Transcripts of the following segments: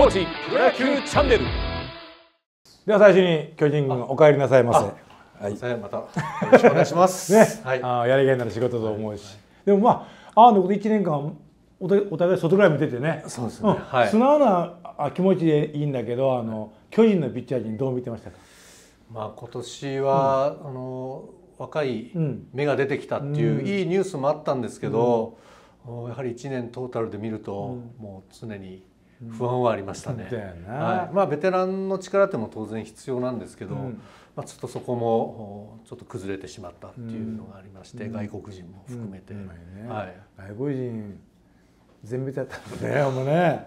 コーチプロ野球チャンネル。では最初に巨人軍お帰りなさいませ。はい。また。よろしくお願いします。ね、はい。あーやりがいのある仕事と思うし、でもまああのこと一年間お互いお互い外ぐらい見ててね。そうですね。ん。はい。素直なあ気持ちでいいんだけど、あの巨人のピッチャー陣どう見てましたか？まあ今年は、あの若いうん。芽が出てきたっていう、うん。いいニュースもあったんですけど、おやはり1年トータルで見ると、もう常に不安はありましたね。だよな。はい。まあベテランの力っても当然必要なんですけど、うん。まあちょっとそこもおちょっと崩れてしまったっていうのがありまして、外国人も含めて、ねはい。外国人全滅やったもんね、もうね。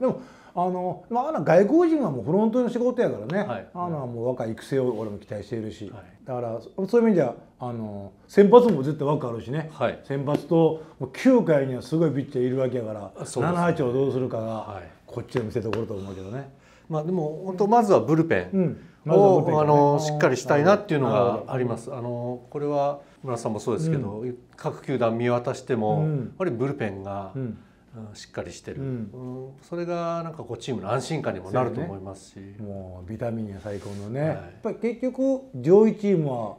でもあのまあ外国人はもうフロントの仕事やからね。はい。あのはもう若い育成を俺も期待しているし、はい。だからそういう意味じゃあの先発も絶対枠あるしね。はい。先発ともう9回にはすごいピッチャーいるわけやから、ね。7、8をどうするかが、はいこっちの見せ所と思うけどね。まあでも本当まずはブルペン。うん。まずはブルペンをあのしっかりしたいなっていうのがあります。あのこれは村さんもそうですけど、各球団見渡しても、うんやっぱりブルペンが、うん。うんしっかりしてる、うんうんそれがなんかこうチームの安心感にもなると思いますし、もうビタミンが最高のね、はいやっぱり結局上位チームは、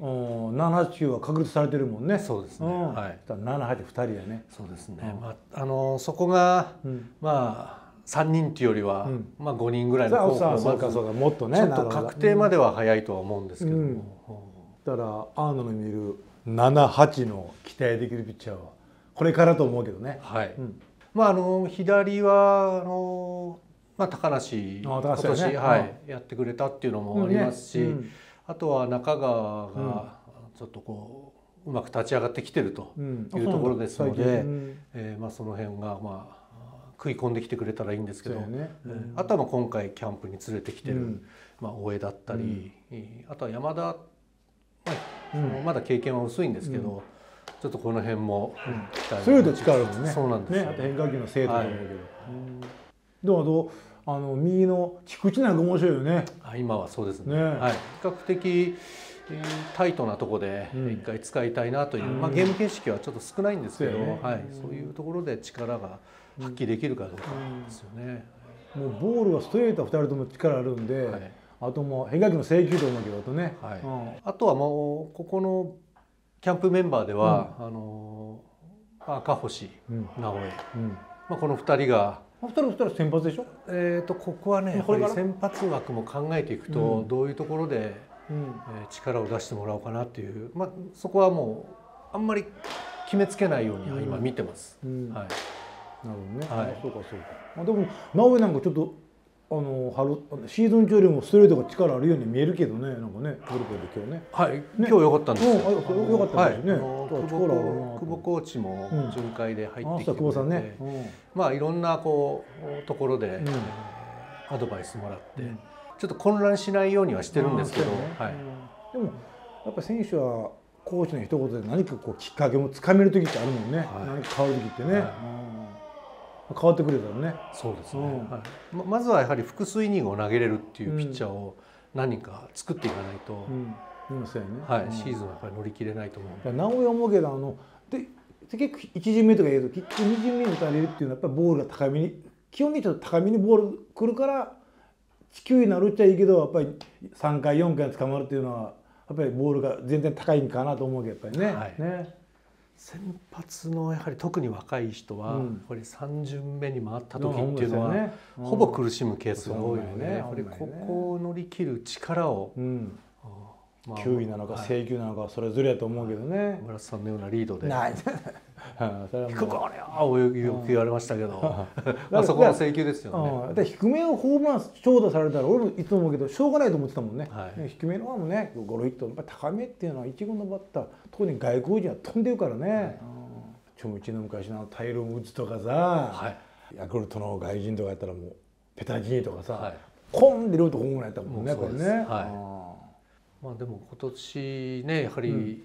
うん、7、8は確立されてるもんね。そうですねんはい7、8、2人やね。そうですね。うんまああのそこが、うんまあ3人っていうよりは、うん。まあ5人ぐらいのそうそうそう。かそうかもっとね。ちょっと確定までは早いとは思うんですけども、うん。だからアーノの見る7、8の期待できるピッチャーはこれからと思うけどね。はい。うん。まああの左はあのまあ高梨。あ今高梨だね。年はい。やってくれたっていうのもありますし、うんね。あとは中川がちょっとこううまく立ち上がってきてるとうん。いうところですので、うん。えーまあその辺がまあ食い込んできてくれたらいいんですけど、ね。えーあとはまあ今回キャンプに連れてきてる、うん。まあ大江だったり、えーあとは山田、ままだ経験は薄いんですけど、ちょっとこの辺も期待ストレート力あるもんね。そうなんですよ。ね。あと変化球の精度と思うけど。うんどうどう？あの右の菊池なんか面白いよね。あ今はそうですね。ね。はい、比較的、えータイトなところでうん。一回使いたいなという、うん。まあ、ゲーム形式はちょっと少ないんですけどそうやね。はい、そういうところで力が発揮できるかどうかですよね。もうボールはストレートは2人とも力あるんで、はい。あともう変化球の制球と思うけどあとね。はい。うん。あとはもうここのキャンプメンバーでは、あの赤星うん。直江、うん。まあ、この2人が、あ二人二人先発でしょ？えー、とここはねやっこれ先発枠も考えていくと、うん。どういうところで、うん。えー力を出してもらおうかなっていう、まあ、そこはもうあんまり決めつけないようには今見てます。うん。はいなるほどね。はい。あそうかそうか。あでも直江なんかちょっとあの春シーズン中よりもストレートが力あるように見えるけどね。なんかねブルペンで今日ね。はい、今日良かったんですよ。うかったはい、ですね。あの久保コーチもうん巡回で入あってきてう久保さんね。うん。まあいろんなこうところで、アドバイスもらって、うん。ちょっと混乱しないようにはしてるんですけど、ね。はい、うん。でもやっぱ選手はコーチの一言で何かこうきっかけもつかめる時ってあるもんね、はい。何か変わる時ってね、はい。うん変わってくれたらね。そうですね、うん。はい。ままずはやはり複数イニングを投げれるっていうピッチャーを何人か作っていかないと、うん。今そうやね、はい。うん。シーズンはやっぱり乗り切れないと思う。いや直江は思うけどあのでで結構1巡目とか言うと結局2巡目に打たれるっていうのはやっぱりボールが高めに基本的にちょっと高めにボール来るから地球になるっちゃいいけどやっぱり3回4回捕まるっていうのはやっぱりボールが全然高いんかなと思うけどやっぱりね。はい。ね先発のやはり特に若い人は、うん。やっぱり3巡目に回った時っていうのは、ほぼ苦しむケースが多いので、やっぱりここを乗り切る力を、うん。まあ球威なのかはい。制球なのかそれぞれやと思うけどね。村瀬さんのようなリードでそれは低くあれあよく言われましたけど、ら まあそこの請求ですよね。低めをホームラン長打されたら俺もいつも思うけどしょうがないと思ってたもんね、はい。低めの方もねゴロヒットやっぱり高めっていうのは一軍のバッター特に外国人は飛んでるからね、うんちょうちの昔のタイロン・ウッズとかさ、はい。ヤクルトの外人とかやったらもうペタジーニとかさ、はい。コンで両とホームランやったもんねこれね、はまあでも今年ねやはり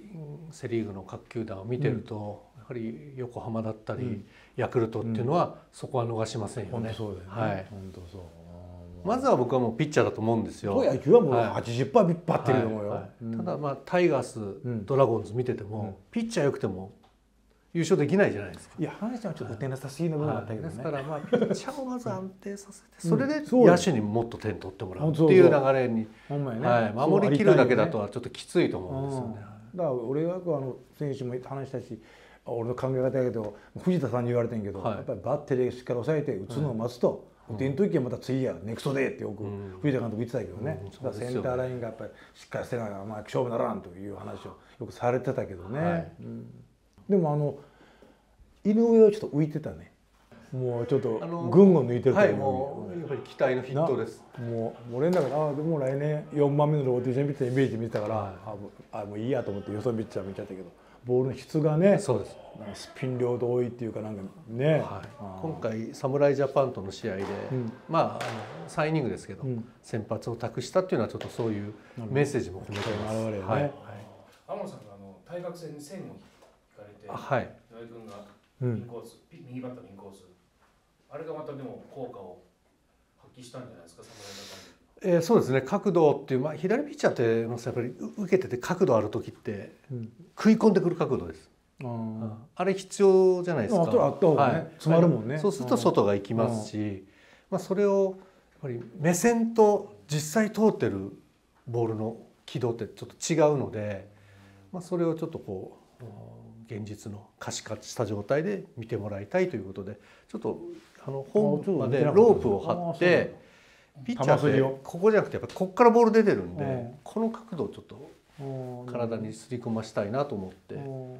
セ・リーグの各球団を見てると、やはり横浜だったり、うん。ヤクルトっていうのはそこは逃しませんよ本ね。当そうだよね、はい。本当そう。まずは僕はもうピッチャーだと思うんですよ。野球はもうはい。80%バッテリーだと思うよ、はい。はいうん。ただまあタイガース、ん。ドラゴンズ見てても、うん。ピッチャー良くても優勝できないじゃないですか。いや阪神はちょっと打てなさすぎの部分があったけどね、ですからまあピッチャーをまず安定させて、それで野手にもっと点取ってもらうってそうそういう。流れに、ほんまやね、はい、そう守りきるだけだとはちょっときついと思うんですよね。だから俺はあの選手も話したしあ俺の考え方やけど藤田さんに言われてんけど、はい。やっぱりバッテリーでしっかり抑えて打つのを待つと、打てん時はまた次やネクストでってよくうん。藤田監督言ってたけどね、うんセンターラインがやっぱりしっかりしてないから、まあ、勝負ならんという話をよくされてたけどね、はいうん。でもあの井上はちょっと浮いてたね。もうちょっと群を抜いてるとはい、思うもうやっぱり期待のヒットです。もう俺の中でああでも来年4番目のローテーションピッチャーイメージ見てたから、はい。あもうあもういいやと思ってよそピッチャー見ちゃったけどボールの質がねそうです。スピン量と多いっていうかなんかね、はい。今回侍ジャパンとの試合で、うん。まああの3イニングですけど、うん。先発を託したっていうのはちょっとそういうメッセージも込めてます。なるほどはい、ね天野さんがあの大学生に線を引かれて、はい、井上君がうんインコース、ピ右バッターのインコース、あれがまたでも効果を発揮したんじゃないですか、侍ジャパンで。えーそうですね。角度っていう、まあ、左ピッチャーってやっぱりう受けてて角度ある時ってうん。食い込んでくる角度です。あー。あれ必要じゃないですか。あとあった方がね。詰まるもんね。そうすると外が行きますし、まあそれをやっぱり目線と実際通ってるボールの軌道ってちょっと違うので、まあそれをちょっとこううん現実の可視化した状態で見てもらいたいということで、ちょっとあの本までロープを張って。ピッチャーってここじゃなくてやっぱここからボール出てるんで、うん。この角度をちょっと体にすり込ましたいなと思って、うん。は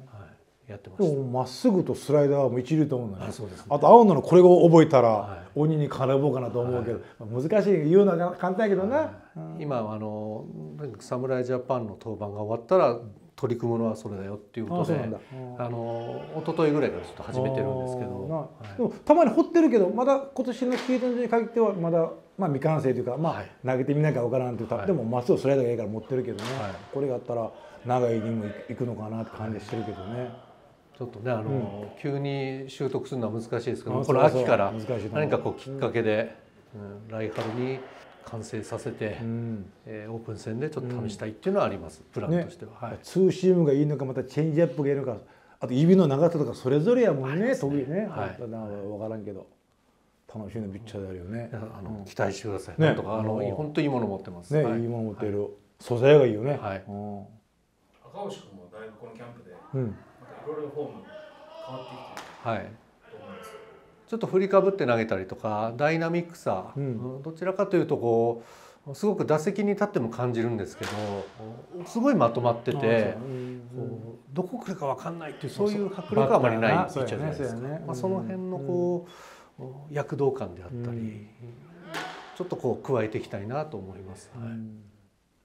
い、やってまでしまっすぐとスライダーはもう一流と思うんだねあそうですね。あと青野のこれを覚えたら、はい。鬼に絡もうかなと思うけど、難しい言うのは簡単やけどな、うん今あの侍ジャパンの登板が終わったら取り組むのはそれだよっていうことであそうなんだ、うんあの一昨日ぐらいからちょっと始めてるんですけど、はい。でもたまに掘ってるけどまだ今年のシーズンに限ってはまだ、まあ、未完成というか、まあはい。投げてみなきゃ分からんというか、はい。でもまっすぐスライダーがいいから持ってるけどね、はい。これがあったら長いイニングいくのかなって感じしてるけどね。ちょっとねあの、急に習得するのは難しいですけどあこの秋から何かこうきっかけで、うん来春に完成させて、うん。えーオープン戦でちょっと試したいっていうのはあります、プランとしては。はい。ツーシームがいいのかまたチェンジアップがいいのか。あと指の長さとかそれぞれやもんね得意ね、はい。分からんけど楽しみなピッチャーであるよね。あの期待してください。ね。なんとかあの本当にいいもの持ってます。ね、、はい。いもの持ってる、素材がいいよね、はい。うん。赤星君もだいぶこのキャンプで、うん。いろいろフォーム変わってきてはい。ると思うんですけど、ちょっと振りかぶって投げたりとかダイナミックさ、うん。うんどちらかというとこうすごく打席に立っても感じるんですけどすごいまとまってて、ううん。こうどこ来るか分かんないっていうそういう迫力はあまりないピッチャーじゃないですか。まあ、その辺のこう、躍動感であったり、うん。ちょっとこう加えていきたいなと思います。は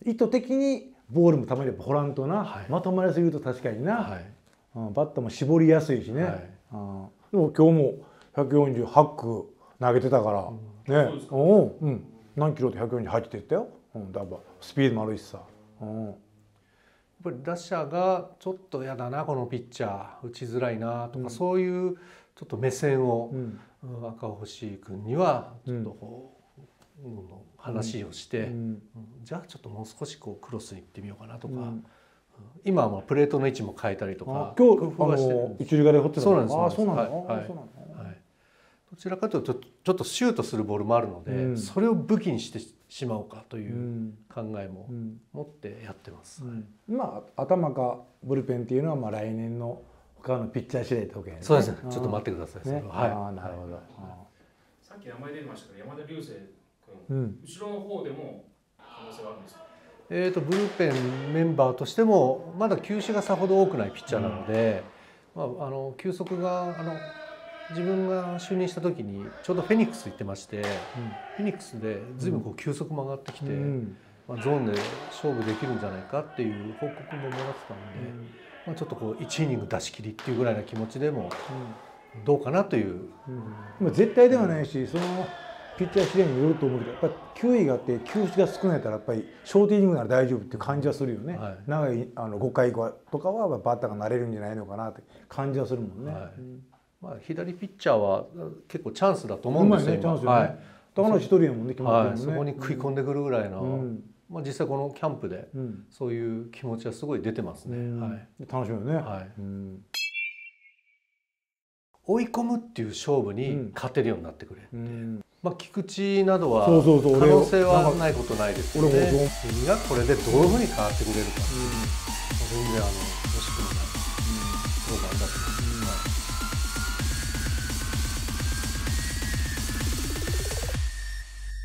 い。意図的にボールもたまにやっぱ掘らんとな、はい。まとまりすぎると確かにな、はい。うんバッターも絞りやすいしね、はい。うんでも今日も148区投げてたから、ね。そうですか。う。んうん。何キロで148って言ったよ、うん、だからスピードもあるしさ、うん、やっぱり打者がちょっと嫌だなこのピッチャー。打ちづらいなとか、うん。そういうちょっと目線を、赤星君にはちょっとこう、うん話をして、じゃあちょっともう少しこうクロスに行ってみようかなとか、うん。今はまあプレートの位置も変えたりとあか今日あ工夫はしてる一で掘っそうなんですあそうなんだ、はいはい。どちらかというとちょっとシュートするボールもあるので、うん。それを武器にしてしまおうかとういうん。考えもうん。持ってやってます。まあ頭かブルペンっていうのはまあ来年の他のピッチャー次第ってわけやね。そうですね。ちょっと待っってください。ね。は。ああなるほど、さっき名前出てましたけど、山田流星君、うん。後ろの方でも可能性はあるんですか？えー、とブルペンメンバーとしてもまだ球種がさほど多くないピッチャーなので、まあ、あの球速があの自分が就任した時にちょうどフェニックス行ってまして、フェニックスで随分こう球速も上がってきて、うん。まあ、ゾーンで勝負できるんじゃないかっていう報告ももらってたので、まあ、ちょっとこう1イニング出し切りっていうぐらいな気持ちでもどうかなという。まあ絶対ではないしそのピッチャー次第によると思うけどやっぱり球威があって球種が少ないからやっぱりショートイニングなら大丈夫っていう感じはするよね、はい。長いあの5回以降とかはバッターが慣れるんじゃないのかなって感じはするもんね。はい。うん。まあ、左ピッチャーは結構チャンスだと思うんですよねチャンスよね。はい。高梨一人やもんね決まってはい、るもんね。そこに食い込んでくるぐらいの、うんまあ、実際このキャンプでうん。そういう気持ちはすごい出てますね。うん。はい。楽しみよね。はい。うん。追い込むっていう勝負うん。に勝てるようになってくれ、う。ん。まあ、菊池などは可能性はないことないですよね。俺も君がこれでどういうふうに変わってくれるか、全然あの惜しくもない、そうなんだと。思います